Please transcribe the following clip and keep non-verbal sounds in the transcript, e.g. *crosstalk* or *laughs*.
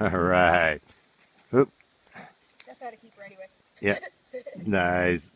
*laughs* All right. Oop. That's how to keep her anyway. Yeah. *laughs* nice.